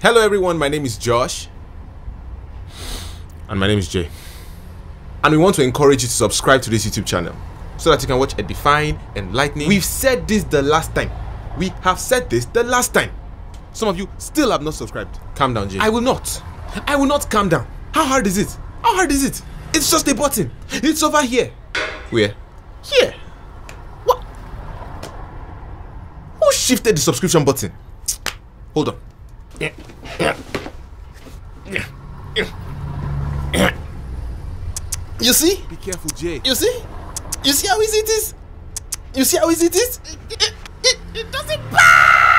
Hello, everyone. My name is Josh. And my name is Jay. And we want to encourage you to subscribe to this YouTube channel so that you can watch Edifying, Enlightening. We've said this the last time. We have said this the last time. Some of you still have not subscribed. Calm down, Jay. I will not. I will not calm down. How hard is it? How hard is it? It's just a button. It's over here. Where? Here. What? Who shifted the subscription button? Hold on. You see? Be careful, Jay. You see? You see how easy it is? You see how easy it is? It, it, it doesn't Yeah.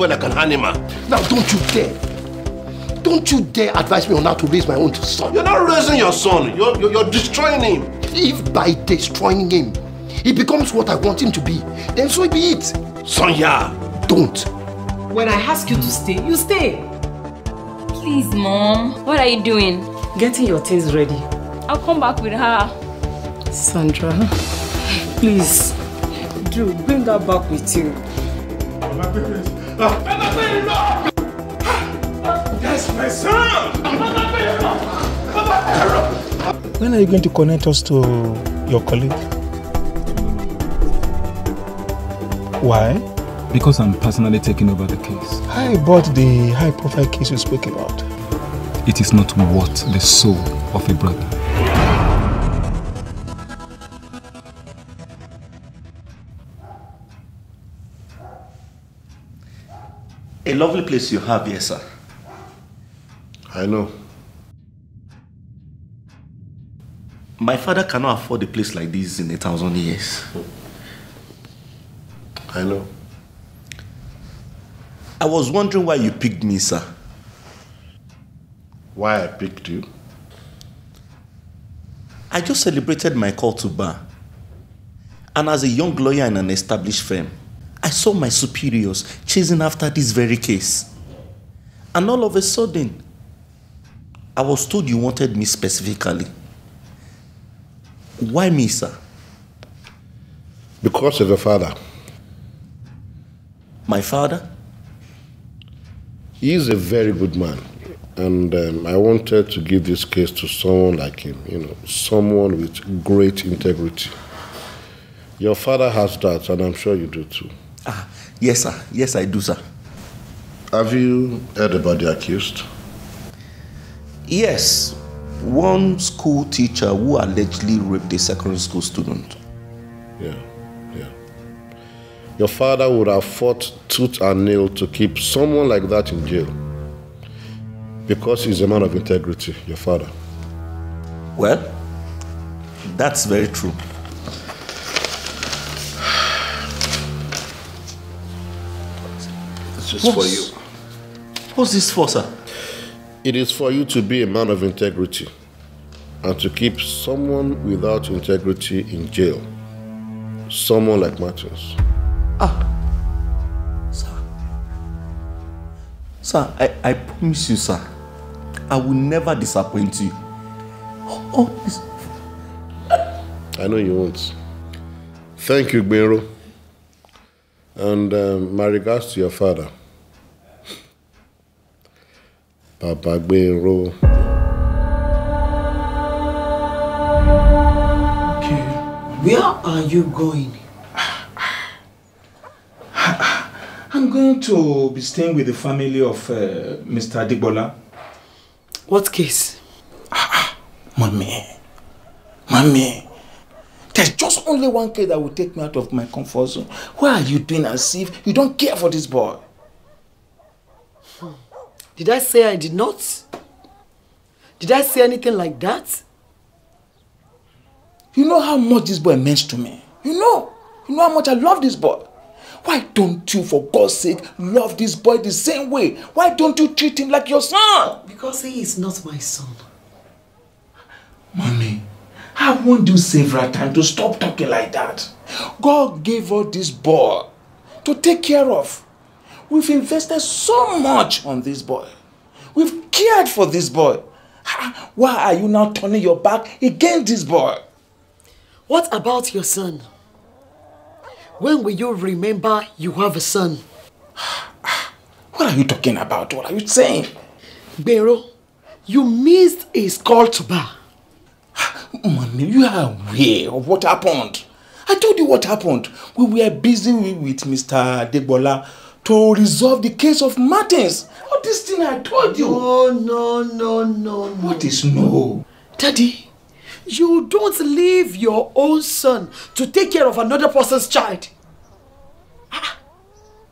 Treating that boy like an animal. Now, don't you dare. Don't you dare advise me on how to raise my own son. You're not raising your son. You're, you're, you're destroying him. If by destroying him, he becomes what I want him to be, then so be it. Sonia, don't. When I ask you to stay, you stay. Please, Mom. What are you doing? Getting your things ready. I'll come back with her. Sandra, please, Drew, bring her back with you. That's my son! When are you going to connect us to your colleague? Why? Because I'm personally taking over the case. How about the high profile case you spoke about? It is not worth the soul of a brother. Lovely place you have here, sir. I know. My father cannot afford a place like this in a thousand years. I know. I was wondering why you picked me, sir. Why I picked you? I just celebrated my call to bar. And as a young lawyer in an established firm, I saw my superiors chasing after this very case. And all of a sudden, I was told you wanted me specifically. Why me, sir? Because of your father. My father? He is a very good man. And um, I wanted to give this case to someone like him, you know, someone with great integrity. Your father has that, and I'm sure you do too. Ah, yes, sir. Yes, I do, sir. Have you heard about the accused? Yes, one school teacher who allegedly raped a secondary school student. Yeah, yeah. Your father would have fought tooth and nail to keep someone like that in jail. Because he's a man of integrity, your father. Well, that's very true. This is for you. What's this for, sir? It is for you to be a man of integrity and to keep someone without integrity in jail. Someone like Martins. Ah, sir, Sir, I, I promise you, sir, I will never disappoint you. All this, I know you won't. Thank you, Gbero. And um, my regards to your father. Papa Gbero. Where are you going? I'm going to be staying with the family of uh, Mr. Digbola. What case? Mommy, mommy, there's just only one case that will take me out of my comfort zone. Why are you doing as if you don't care for this boy? Did I say I did not? Did I say anything like that? You know how much this boy means to me. You know, you know how much I love this boy. Why don't you, for God's sake, love this boy the same way? Why don't you treat him like your son? Because he is not my son. Mommy, I warned you several times to stop talking like that. God gave us this boy to take care of. We've invested so much on this boy. We've cared for this boy. Why are you now turning your back against this boy? What about your son? When will you remember you have a son? What are you talking about? What are you saying? Bero, you missed his call to bar. Mommy, you are aware of what happened. I told you what happened. We were busy with Mr. Degbola to resolve the case of Martins. All this thing I told you. No, no, no, no, no. What is no? Daddy, you don't leave your own son to take care of another person's child. Ah,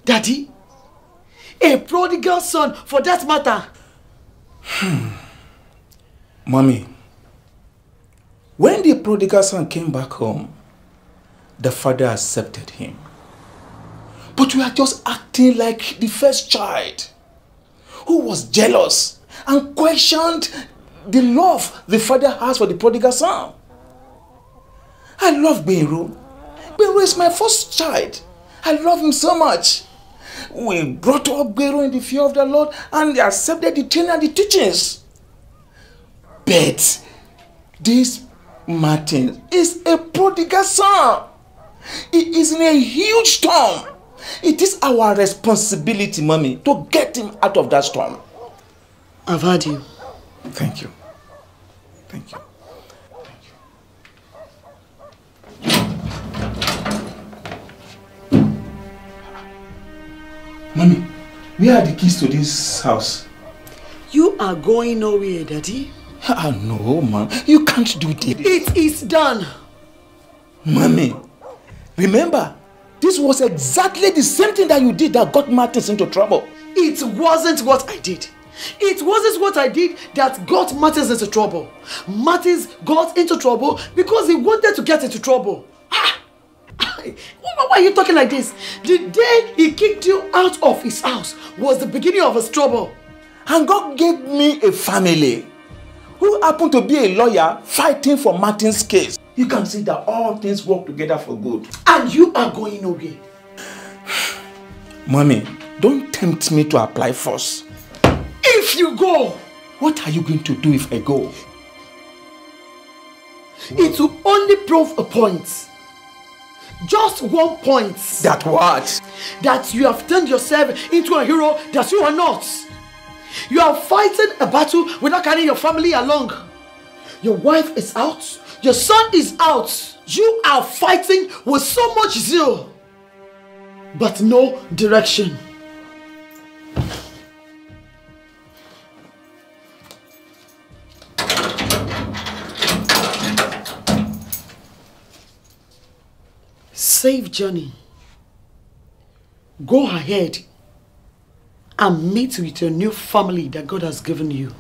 Daddy, a prodigal son for that matter. Mommy, when the prodigal son came back home, the father accepted him. But you are just acting like the first child who was jealous and questioned the love the father has for the prodigal son. I love Beru. Beru is my first child. I love him so much. We brought up Beru in the fear of the Lord and they accepted the training and the teachings. But this Martin is a prodigal son. He is in a huge storm. It is our responsibility, mommy, to get him out of that storm. I've heard you. Thank you. Thank you. Mommy, where are the keys to this house? You are going nowhere, Daddy. Ah, no, man. You can't do this. It is done. Mommy, remember, this was exactly the same thing that you did that got Martins into trouble. It wasn't what I did. It wasn't what I did that got Martins into trouble. Martins got into trouble because he wanted to get into trouble. Ah! Why are you talking like this? The day he kicked you out of his house was the beginning of his trouble. And God gave me a family who happened to be a lawyer fighting for Martin's case. You can see that all things work together for good. And you are going away. Mommy, don't tempt me to apply force. If you go, What are you going to do if I go? it will only prove a point. Just one point. That what? that you have turned yourself into a hero that you are not. You are fighting a battle without carrying your family along. Your wife is out, your son is out. You are fighting with so much zeal, but no direction. Save Johnny. Go ahead and meet with your new family that God has given you.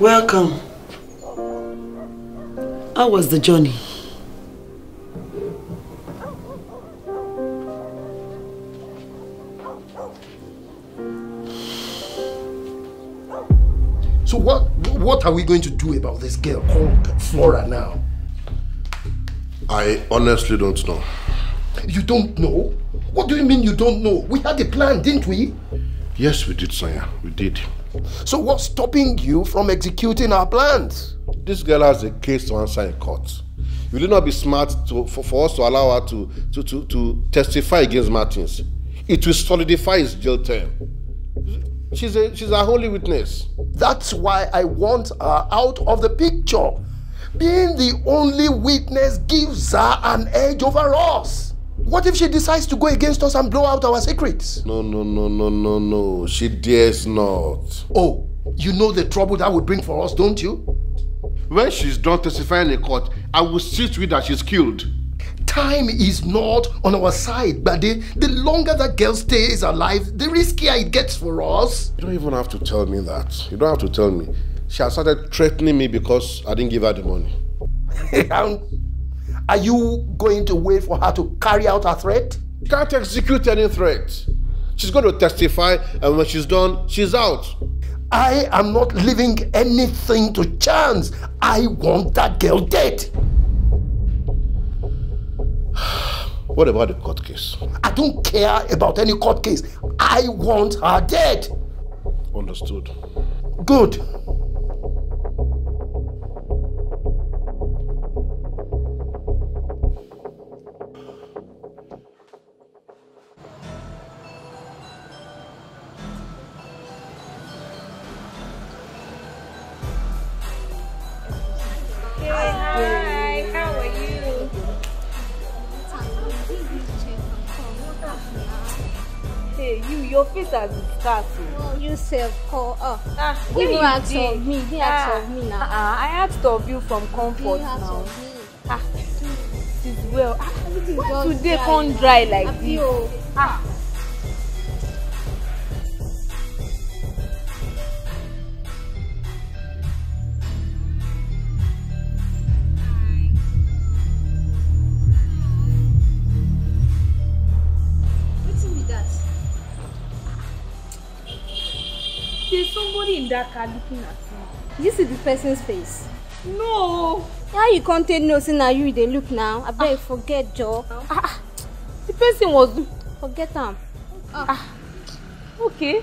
Welcome. How was the journey? So what what are we going to do about this girl called Flora now? I honestly don't know. You don't know? What do you mean you don't know? We had a plan, didn't we? Yes, we did, Sonia. We did. So what's stopping you from executing our plans? This girl has a case to answer in court. Will it not be smart to, for, for us to allow her to, to, to, to testify against Martins? It will solidify his jail term. She's, a, she's our only witness. That's why I want her out of the picture. Being the only witness gives her an edge over us. What if she decides to go against us and blow out our secrets? No, no, no, no, no, no. She dares not. Oh, you know the trouble that would bring for us, don't you? When she's done testifying in court, I will see to it that she's killed. Time is not on our side, but the, the longer that girl stays alive, the riskier it gets for us. You don't even have to tell me that. You don't have to tell me. She has started threatening me because I didn't give her the money. Are you going to wait for her to carry out her threat? Can't execute any threat. She's going to testify, and when she's done, she's out. I am not leaving anything to chance. I want that girl dead. What about the court case? I don't care about any court case. I want her dead. Understood. Good. Your face has been scarred. Oh, you self call up. Ah, You where ask dey? of me, you ask Ah, of me now. Uh-uh, I asked of you from comfort You ask now. of me. Ah, it is well. Ah, Everything why just today dry come now. dry like Abi this? o. Ah. Car looking at me. You see the person's face. No. How you come take know say na you dey look now? Abeg forget Joe. Ah, the person was. Forget am. Okay.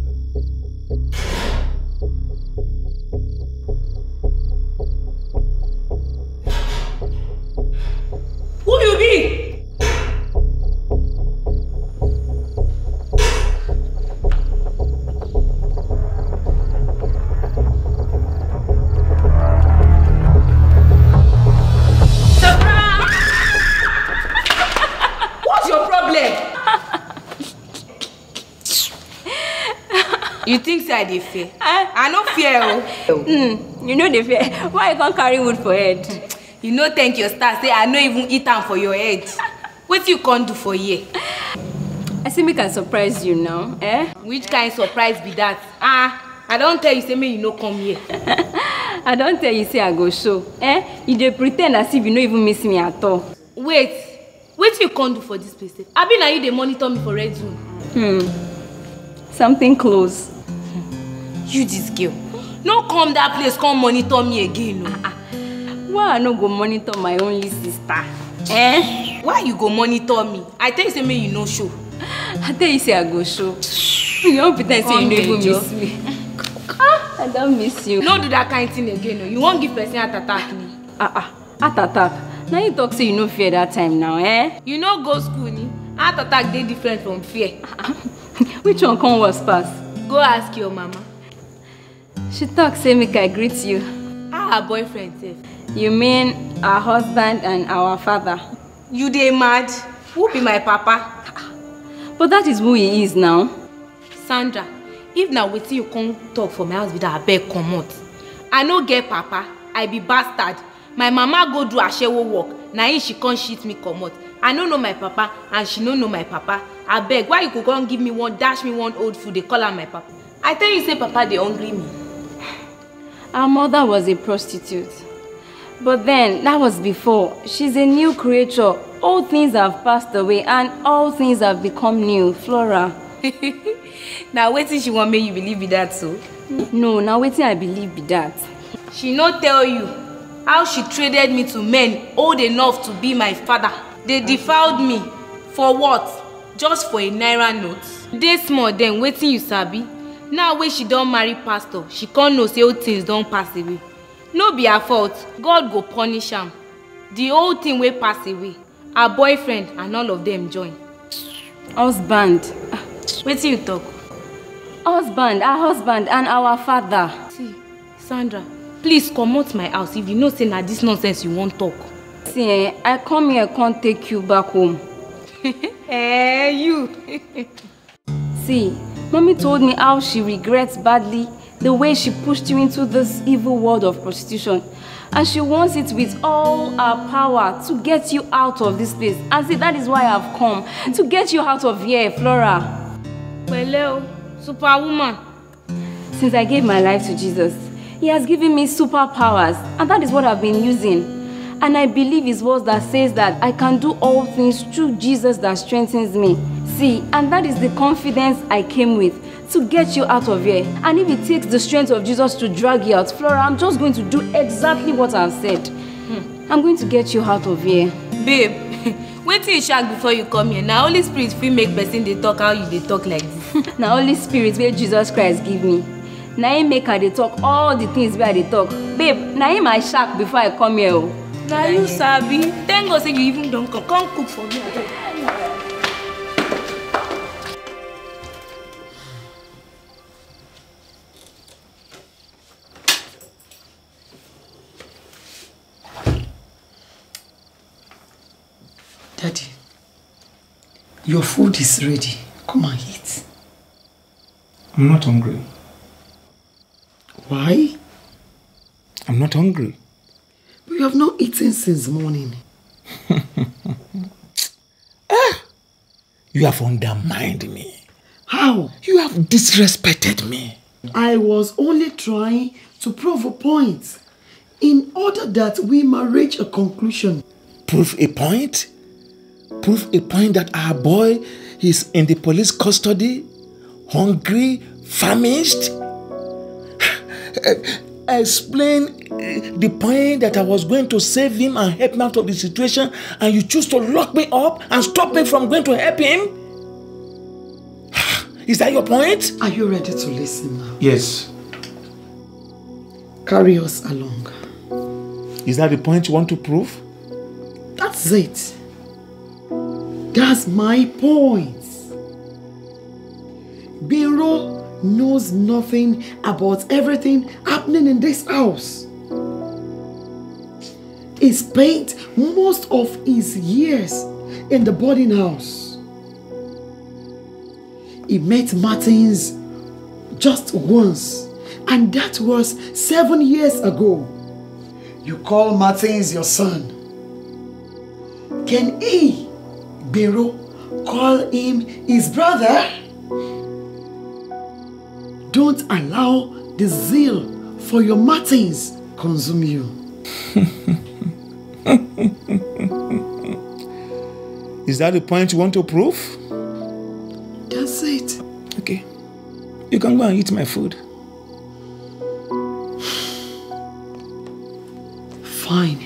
dey fear? I no fear o. Hmm, you know the fear. Why you can't carry wood for head? you no thank your star say i no even eat am for your head wetin you come do for here. I say me can surprise you now, eh? which kind surprise be that ah i don tell you say make you no come here. I don tell you say I go show, eh? You dey pretend as if you no even miss me at all. wait wetin you come do for dis place abi na you dey monitor me for red zone. Hmm. Something close. You dis girl no come dat place come monitor me again o. Why I no go monitor my only sister? Eh? why you go monitor me i tell you say make you no show. I tell you say I go show. You wan pretend say you no even miss me. Ah, I don miss you. no do dat kind thing again o you wan give person heart attack ni. Ah ah, heart attack. Na you talk say you no fear that time now, eh? you no go school ni heart attack dey different from fear. Which one come worse pass? go ask your mama. She talk say make I greet you. how her boyfriend sef. You mean our husband and our father? you dey mad who be my papa. But that is who he is now. sandra if na wetin you come talk for my house be that abeg comot i no get papa i be bastard my mama go do asewo work na im she come shit me comot i no know my papa and she no know my papa abeg why you go come give me one dash me one old food dey call am my papa i tell you say papa dey hungry me. Our mother was a prostitute. But then, that was before. She's a new creature. All things have passed away and all things have become new. Flora. na wetin she wan make you believe be that so. No, na wetin I believe be that. she no tell you how she traded me to men old enough to be my father they defiled me for what just for a naira note dey small then wetin you sabi now wey she don marry pastor she come know say old things don pass away no be her fault god go punish am the whole thing wey pass away her boyfriend and all of them join. Husband. wetin you talk. Husband, our husband and our father. see sandra please comot my house if you know say na this nonsense you wan talk. See, eh, I come here come take you back home. eh you. See, mommy told me how she regrets badly the way she pushed you into this evil world of prostitution. And she wants it with all her power to get you out of this place. And see, that is why I've come. To get you out of here, Flora. pẹ̀lẹ́ o superwoman. Since I gave my life to Jesus, He has given me superpowers, and that is what I've been using. And I believe His words that says that I can do all things through Jesus that strengthens me. See, and that is the confidence I came with to get you out of here. And if it takes the strength of Jesus to drag you out, Flora, I'm just going to do exactly what I've said. I'm going to get you out of here. babe wetin you shark before you come here na holy spirit fit make person dey talk how you dey talk like this. na holy spirit wey jesus christ give me na him make i dey talk all the things wey i dey talk babe na him i shark before i come here o. na you sabi thank god say you even don come come cook for me abeg. Your food is ready. Come and eat. I'm not hungry. Why? I'm not hungry. But you have not eaten since morning. ah! You have undermined me. How? You have disrespected me. I was only trying to prove a point in order that we might reach a conclusion. Prove a point? Prove a point that our boy is in the police custody, hungry, famished? Explain eh, the point that I was going to save him and help him out of the situation, and you choose to lock me up and stop me from going to help him? Is that your point? Are you ready to listen now? Yes. Carry us along. Is that the point you want to prove? That's it. That's my point. Biro knows nothing about everything happening in this house. He spent most of his years in the boarding house. He met Martins just once, and that was seven years ago. You call Martins your son. Can he, Biro, call him his brother? Don't allow the zeal for your Martins consume you. Is that the point you want to prove? That's it. Okay. You can go and eat my food. Fine.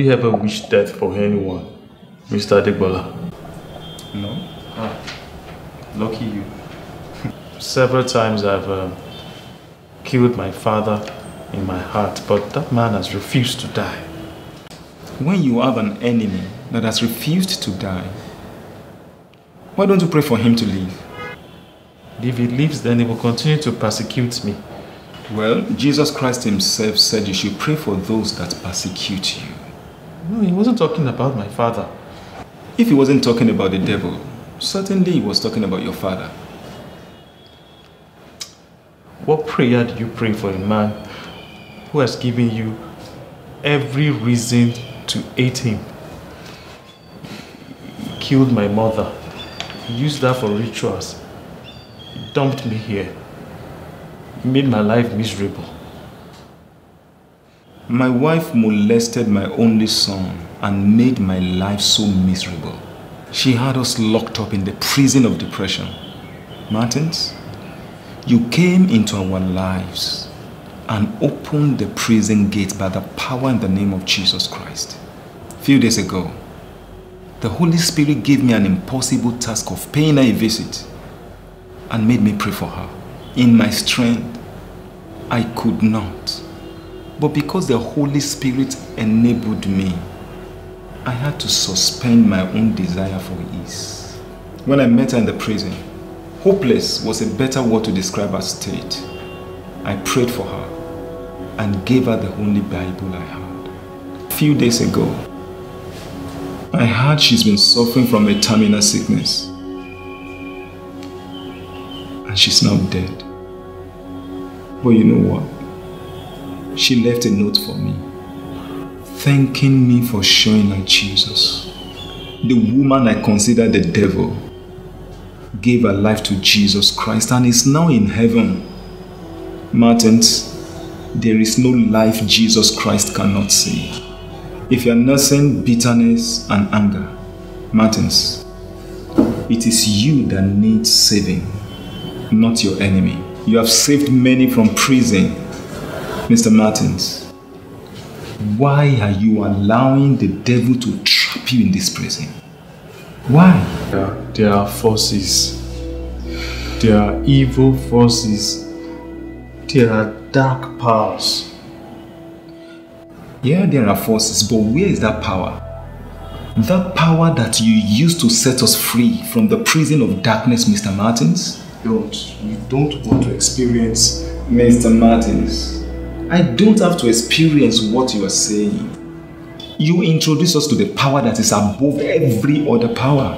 You ever wished death for anyone, Mr. Adegbola? No. Ah, Lucky you. several times I've um, killed my father in my heart, but that man has refused to die. When you have an enemy that has refused to die, Why don't you pray for him to leave? If he leaves, then he will continue to persecute me. Well, Jesus Christ himself said you should pray for those that persecute you. No, he wasn't talking about my father. If he wasn't talking about the devil, certainly he was talking about your father. What prayer do you pray for a man who has given you every reason to hate him? He killed my mother. He used that for rituals. He dumped me here. He made my life miserable. My wife molested my only son and made my life so miserable. She had us locked up in the prison of depression. Martins, you came into our lives and opened the prison gate by the power and the name of Jesus Christ. A few days ago, the Holy Spirit gave me an impossible task of paying her a visit and made me pray for her. In my strength, I could not. But because the Holy Spirit enabled me, I had to suspend my own desire for ease. When I met her in the prison, hopeless was a better word to describe her state. I prayed for her and gave her the only Bible I had. A few days ago, I heard she's been suffering from a terminal sickness. And she's now dead. But you know what? She left a note for me, thanking me for showing her Jesus. The woman I considered the devil gave her life to Jesus Christ and is now in heaven. Martins, there is no life Jesus Christ cannot save. If you are nursing bitterness and anger, Martins, it is you that needs saving, not your enemy. You have saved many from prison. Mr. Martins, why are you allowing the devil to trap you in this prison? Why? There, there are forces. There are evil forces. There are dark powers. Yeah, there are forces, but where is that power? That power that you used to set us free from the prison of darkness, Mr. Martins? Don't. You don't want to experience. Mr. Martins, I don't have to experience what you are saying. You introduce us to the power that is above every other power.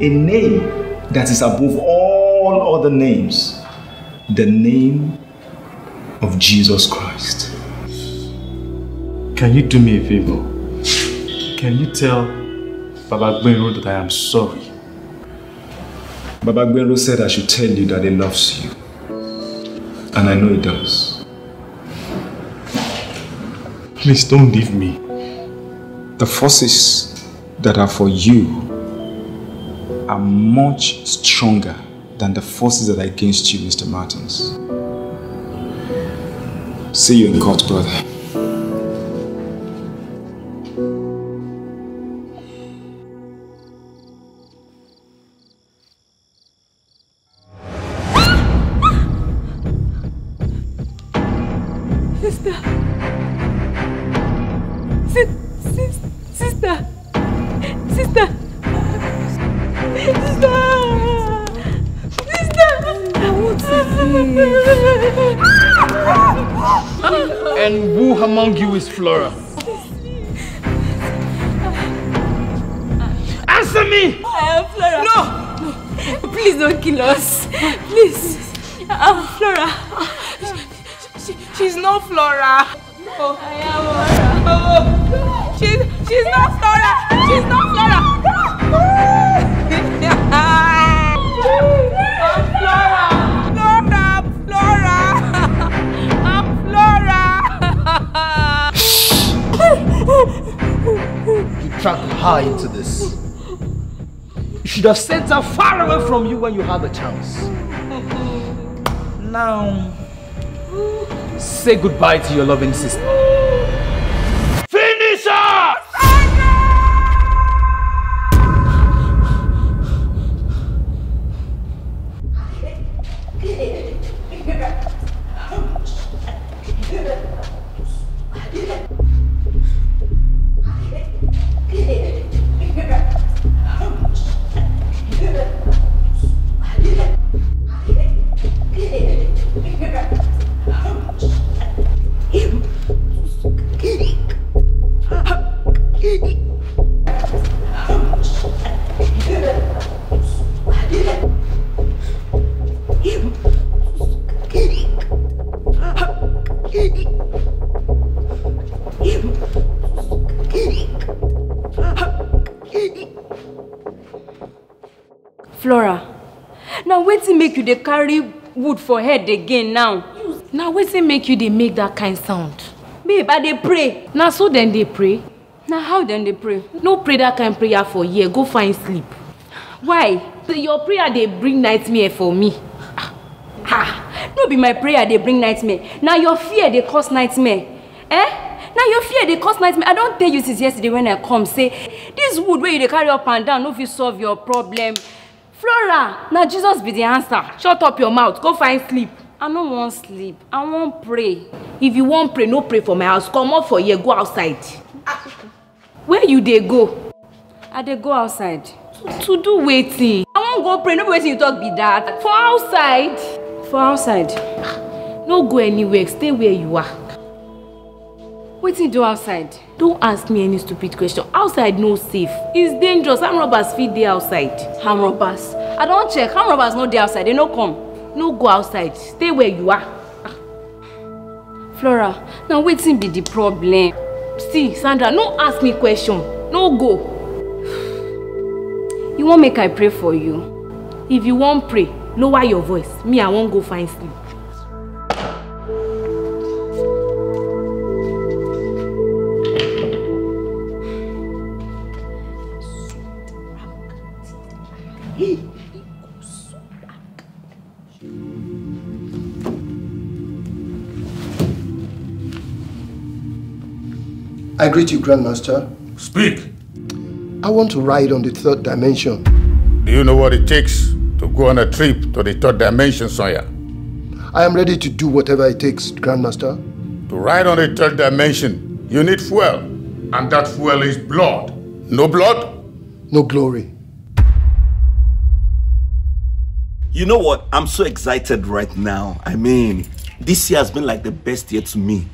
A name that is above all other names. The name of Jesus Christ. Can you do me a favor? Can you tell Baba Gbenro that I am sorry? Baba Gbenro said I should tell you that he loves you. And I know he does. Please don't leave me. The forces that are for you are much stronger than the forces that are against you, Mr. Martins. See you in court, brother. Should have sent her far away from you when you had the chance. Mm-hmm. Now, say goodbye to your loving sister. Dey carry wood for head again now. Na wetin make you dey make dat kind sound? Babe i dey pray. Na so dem dey pray? Na how dem dey pray? No pray dat kind prayer for here go find sleep. Why? Your prayer dey bring nightmare for me. Ah no be my prayer dey bring nightmare. Na your fear dey cause nightmare. Eh? Na your fear dey cause nightmare. I don tell you since yesterday when i come say dis wood wey you dey carry up and down no fit solve your problem flora na jesus be the answer. Shut up your mouth go find sleep. I no wan sleep. I wan pray. If you wan pray no pray for my house. Comot for here go outside. Where you dey go? I dey go outside. To do wetin? I wan go pray no be wetin you talk be that. For outside? For outside? No go anywhere stay where you are wetin do outside? Don ask me any stupid question. Outside no safe. It's dangerous. Armed robbers fit dey outside. Armed robbers? I don check. Armed robbers no dey outside. They no come. No go outside. Stay where you are. Flora na wetin be the problem? See sandra no ask me question. No go. You wan make i pray for you? If you wan pray lower your voice. Me i wan go find sleep greet you, Grandmaster. Speak. I want to ride on the third dimension. Do you know what it takes to go on a trip to the third dimension, Sawyer? I am ready to do whatever it takes, Grandmaster. To ride on the third dimension, you need fuel. And that fuel is blood. No blood? No glory. You know what? I'm so excited right now. I mean, this year has been like the best year to me.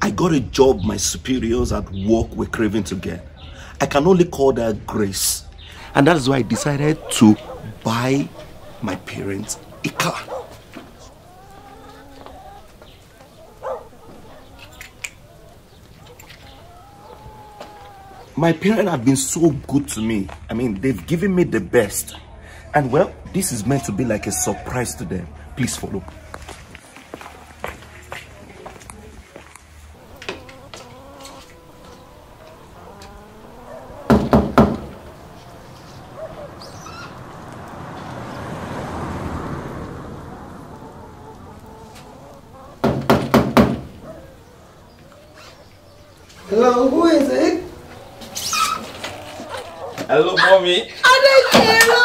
I got a job my superiors at work were craving to get. I can only call that grace. And that is why I decided to buy my parents a car. My parents have been so good to me. I mean, they've given me the best. And well, this is meant to be like a surprise to them. Please follow. Hello, who is it? Hello, mommy. Adekelo!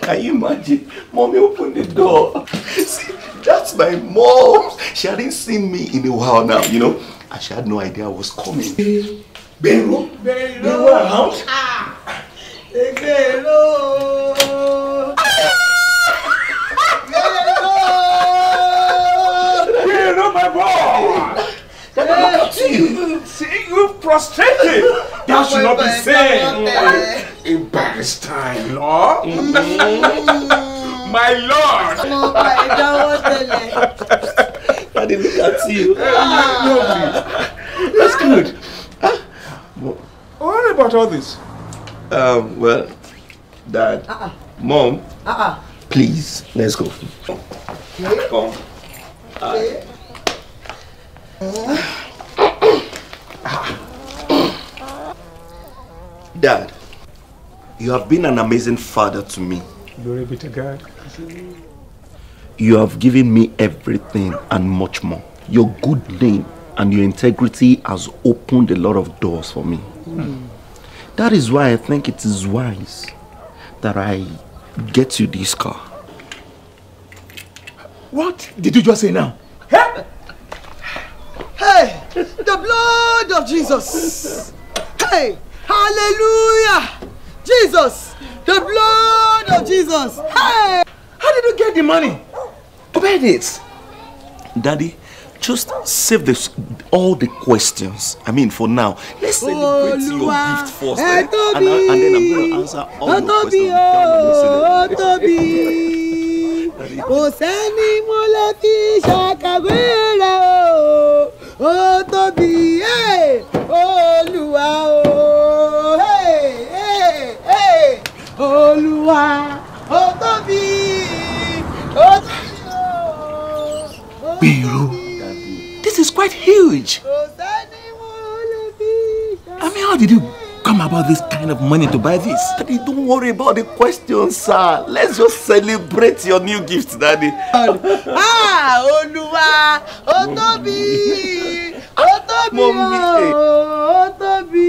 Can you imagine? Mommy opened the door. See, that's my mom. She hadn't seen in a while now, you know. And she had no idea I was coming. Bero? Bero around? Ekelo! Bero, my boy! Look at you. See, you prostrated. That should not be said. Embarrassed time, Lord. My Lord. Daddy, look at you. That's good. What about all this? Um, well, Dad, Mom, Uh-uh. please, let's go. Come. Dad, you have been an amazing father to me. Glory be to God. You have given me everything and much more. Your good name and your integrity has opened a lot of doors for me. That is why I think it is wise that I get you this car. What did you just say now? Hey, the blood of Jesus. Hey, hallelujah. Jesus, the blood of Jesus. Hey. How did you get the money to pay this? Daddy, just save this, all the questions. I mean, for now, let's celebrate your Olúwa, gift first. eh? And, I- and then I'm going to answer all your questions. ó tóbi kò sẹ́ni mo lè fi ṣàkàwé rẹ̀ o ó tóbi ẹ̀, olúwa o olúwa ó tóbi ó tóbi o. Gbèrò, this is quite huge. I mean, how did you come about this kind of money to buy this? Daddy, don't worry about the questions, sir. Let's just celebrate your new gift, Daddy. Ah, olúwa ó tóbi ó tóbi ó tóbi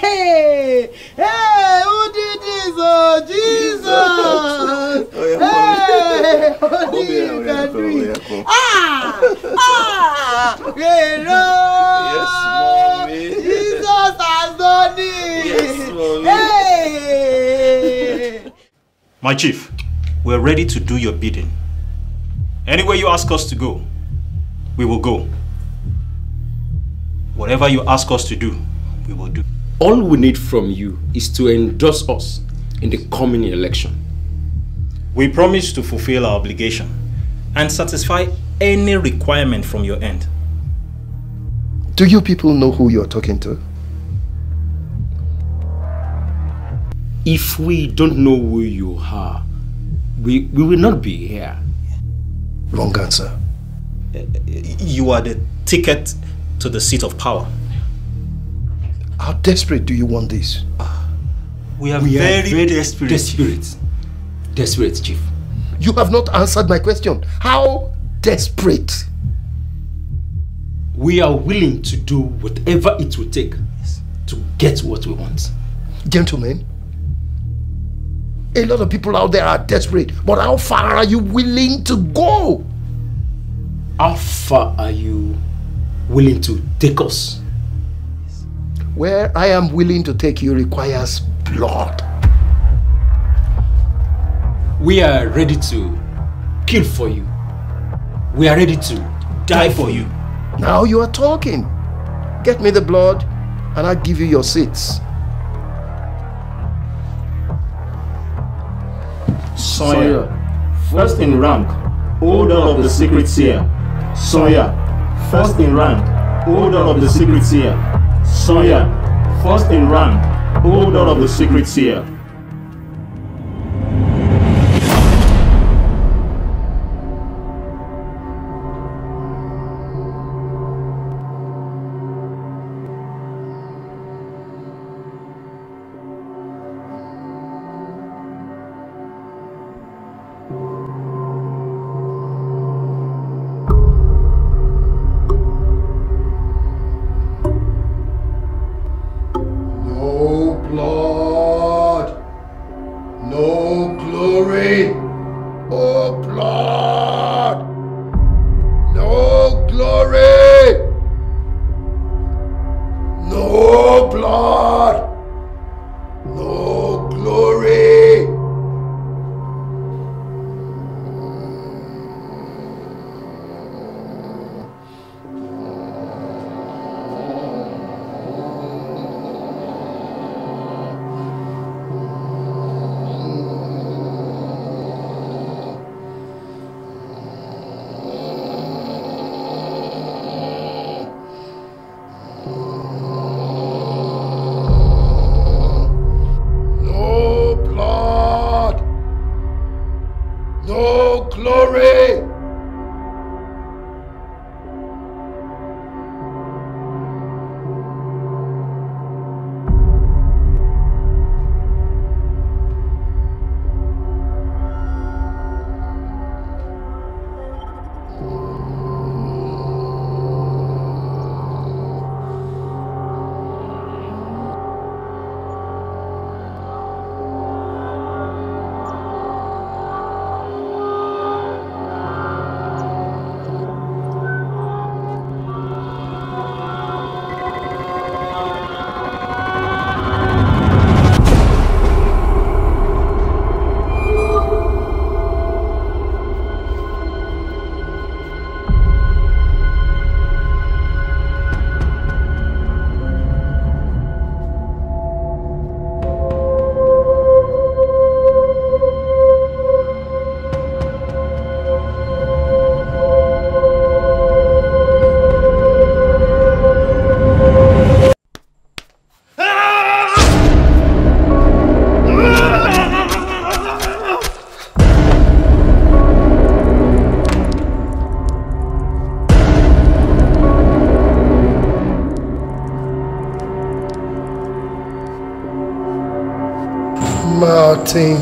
hey hey who did this oh jesus hey only you can do it ah ah rero jesus has done it. Hey. My chief, we're ready to do your bidding. Anywhere you ask us to go, we will go. Whatever you ask us to do, we will do. All we need from you is to endorse us in the coming election. We promise to fulfill our obligation and satisfy any requirement from your end. Do you people know who you're talking to? If we don't know who you are, we, we will not be here. Wrong answer. You are the ticket to the seat of power. How desperate do you want this? We are We very, are very desperate. Desperate. Desperate, Chief. You have not answered my question. How desperate? We are willing to do whatever it will take to get what we want. Gentlemen, a lot of people out there are desperate, but how far are you willing to go? How far are you willing to take us? Where I am willing to take you requires blood. We are ready to kill for you. We are ready to die for you. Now you are talking. Get me the blood, and I'll give you your seats. Sawyer, first in rank, holder of the secret seer. Sawyer, first in rank, holder of the secret seer. Sawyer, first in rank, holder of the secret seer.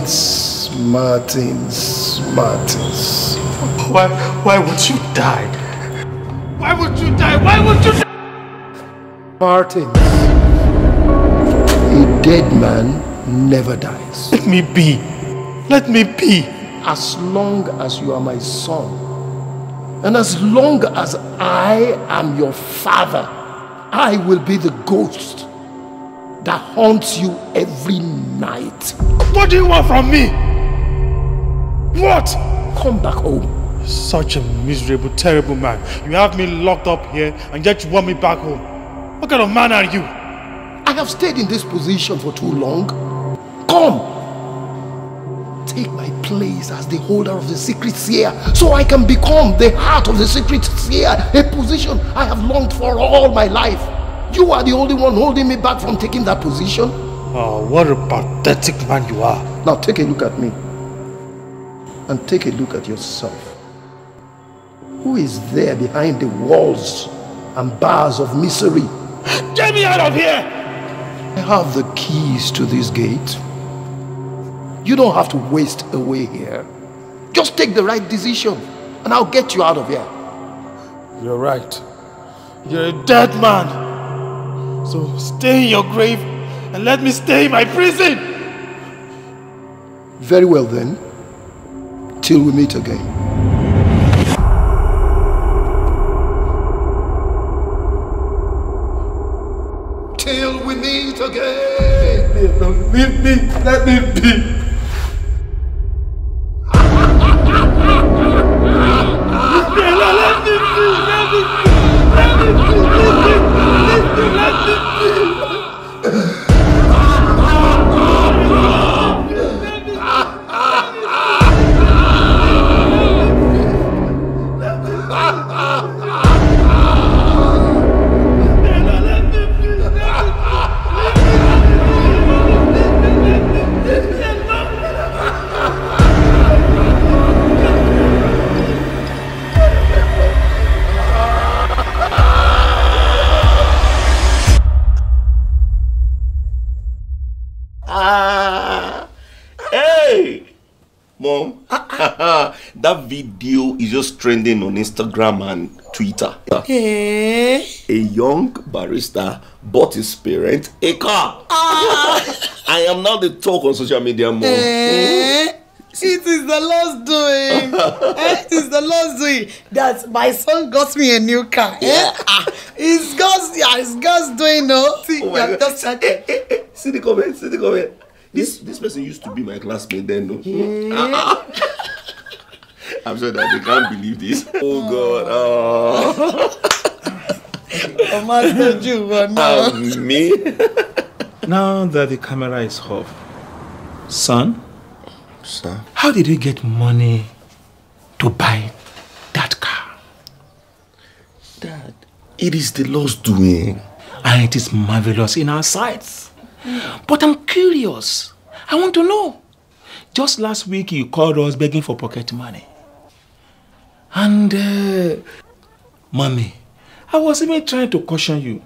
Martins, Martins, Martins. Why, why would you die? Why would you die? Why would you die? Martins. A dead man never dies. Let me be. Let me be. As long as you are my son, and as long as I am your father, I will be the ghost that haunts you every night. What do you want from me? What? Come back home. Such a miserable, terrible man. You have me locked up here and yet you want me back home. What kind of man are you? I have stayed in this position for too long. Come. Take my place as the holder of the secret seer so I can become the heart of the secret seer, a position I have longed for all my life. You are the only one holding me back from taking that position. Oh, what a pathetic man you are. Now take a look at me. And take a look at yourself. Who is there behind the walls and bars of misery? Get me out of here! I have the keys to this gate. You don't have to waste away here. Just take the right decision and I'll get you out of here. You're right. You're a dead man. So stay in your grave and let me stay in my prison. Very well then. Till we meet again. Till we meet again. Leave me. leave me, Let me be. Trending on Instagram and Twitter. Eh? A young barrister bought his parents a car. I am now the talk on social media, mom. Eh? It is the Lord's doing. eh? It is the Lord's doing that my son got me a new car. Eh? Ah, it's God's, yeah, it's God's doing, no? See, Oh God. just Eh, eh, eh, see the comment, see the comment. This this person used to be my classmate then, no? Ah, ah. I'm sure that they can't believe this. Oh God. Oh. Oh, Master Jew, but no. Ah, me? Now that the camera is off, son, Sir? how did you get money to buy that car? Dad, it is the Lord's doing. And it is marvelous in our sights. But I'm curious. I want to know. Just last week you called us begging for pocket money. And, uh, mommy, I was even trying to caution you,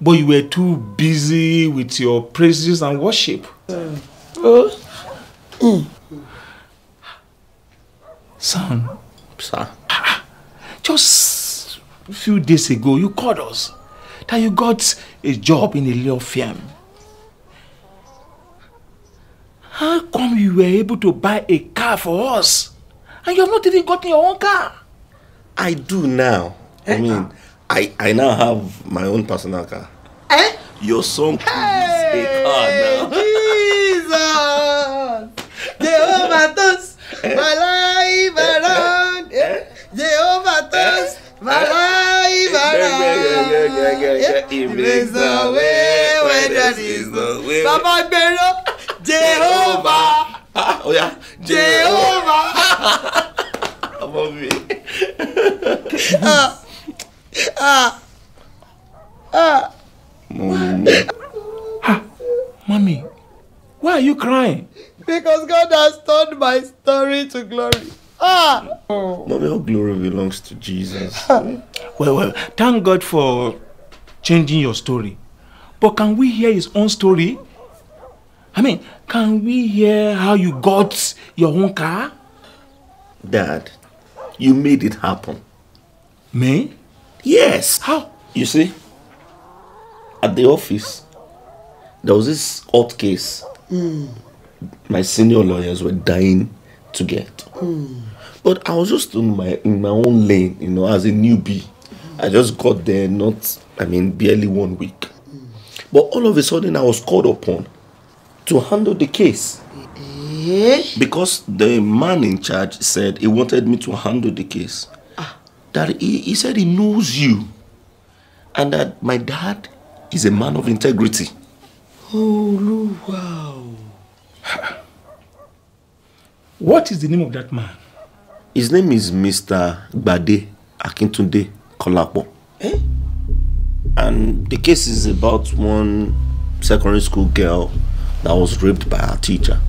but you were too busy with your praises and worship. Oh. Mm. Son, Sir? just a few days ago you called us that you got a job in a law firm. How come you were able to buy a car for us and you have not even gotten your own car? I do now. I eh? mean, ah. I, I now have my own personal car. Eh? Your son is a car now. Jesus! Jehovah turns eh? my life eh? around. Eh? Jehovah turns my life around. He makes a way where there is no way. Baba Gbero, Jehovah, Ah, oh yeah. Jehovah. Above me. Ah, ah, ah. Mommy, why are you crying? Because God has turned my story to glory. Ah! Mommy, all glory belongs to Jesus. Well, well, thank God for changing your story. But can we hear his own story? I mean, can we hear how you got your own car? Dad, you made it happen. Me? Yes. How? You see, at the office, there was this court case Mm. my senior lawyers were dying to get. Mm. But I was just in my in my own lane, you know, as a newbie. I just got there, not I mean, barely one week. But all of a sudden, I was called upon to handle the case Eh? because the man in charge said he wanted me to handle the case. That he, he said he knows you, and that my dad is a man of integrity. Oh, wow. What is the name of that man? His name is Mr. Gbade Akintunde Kolapo. And the case is about one secondary school girl that was raped by her teacher.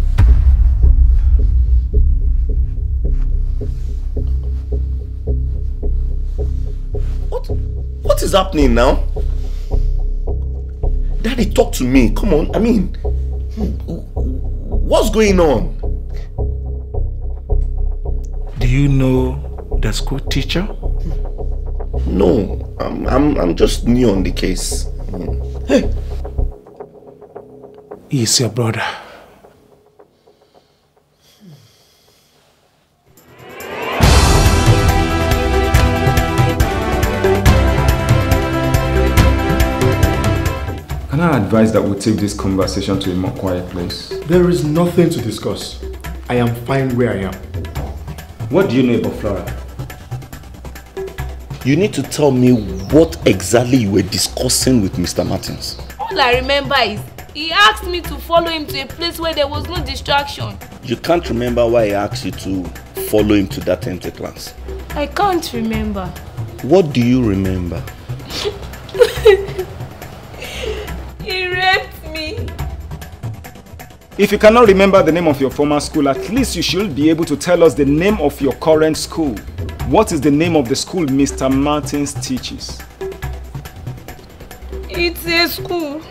Is happening now? Daddy, talk to me. Come on. I mean, what's going on? Do you know the school teacher? No, I'm, I'm, I'm just new on the case. Hey. He's your brother. Can I advise that we take this conversation to a more quiet place? There is nothing to discuss. I am fine where I am. What do you know about Flora? You need to tell me what exactly you were discussing with Mr. Martins. All I remember is he asked me to follow him to a place where there was no distraction. You can't remember why he asked you to follow him to that empty class. I can't remember. What do you remember? If you cannot remember the name of your former school, at least you should be able to tell us the name of your current school. What is the name of the school Mr. Martins teaches? It's a school.